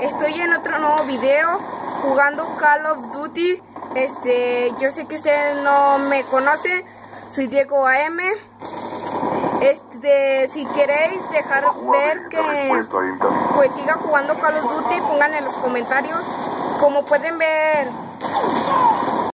estoy en otro nuevo video jugando Call of Duty. Este, yo sé que ustedes no me conocen, soy Diego AM. Este, si queréis dejar ver que pues siga jugando Call of Duty, pongan en los comentarios. Como pueden ver,